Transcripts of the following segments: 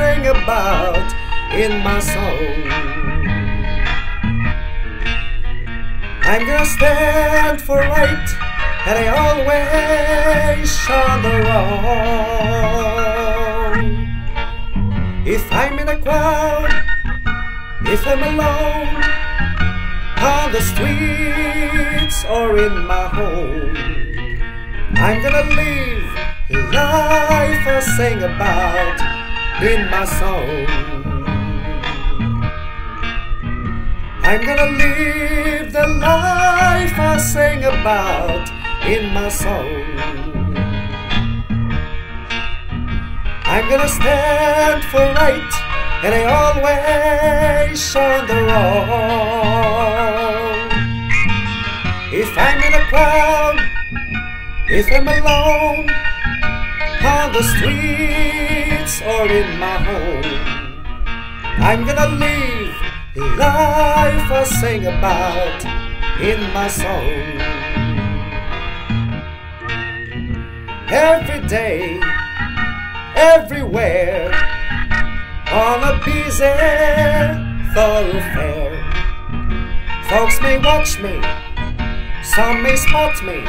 about in my song. I'm gonna stand for right, and I always shun the wrong. If I'm in a crowd, if I'm alone, on the streets or in my home, I'm gonna live life I sing about in my soul. I'm gonna live the life I sing about in my soul. I'm gonna stand for right, and I always shun the wrong. If I'm in a crowd, if I'm alone, on the streets or in my home, I'm gonna live the life I sing about in my song. Every day, everywhere, on a busy thoroughfare, folks may watch me, some may spot me,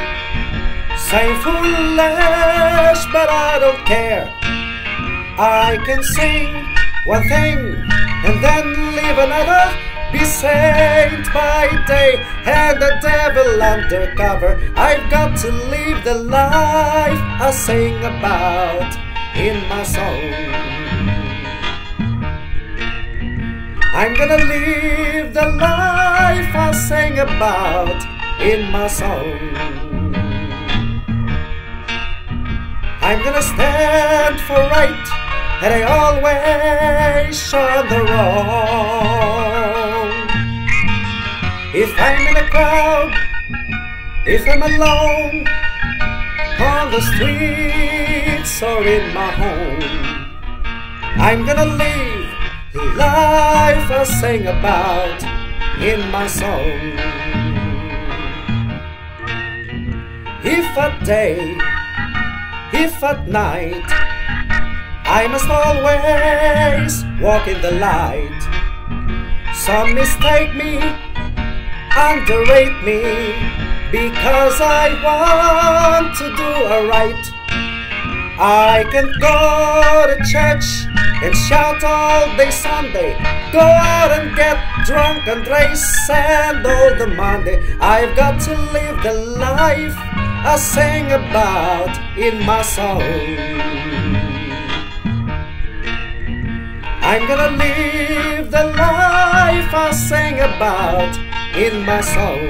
say foolish, but I don't care. I can sing one thing and then leave another. Be saint by day and the devil undercover. I've got to live the life I sing about in my song. I'm gonna live the life I sing about in my song. I'm gonna stand for right, and I always shun the wrong. If I'm in a crowd, if I'm alone, on the streets or in my home, I'm gonna live the life I sing about in my song. If at day, if at night, I must always walk in the light. Some mistake me, underrate me, because I want to do right. I can go to church and shout all day Sunday, go out and get drunk and race and all the Monday. I've got to live the life I sing about in my song. I'm gonna live the life I sang about in my song.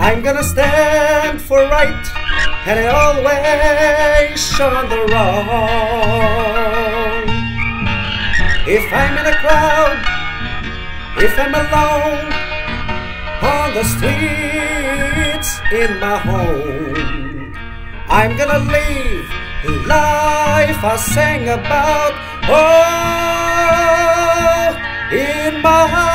I'm gonna stand for right, and I always shun the wrong. If I'm in a crowd, if I'm alone, on the streets in my home. I'm gonna the life I sang about. Oh, in my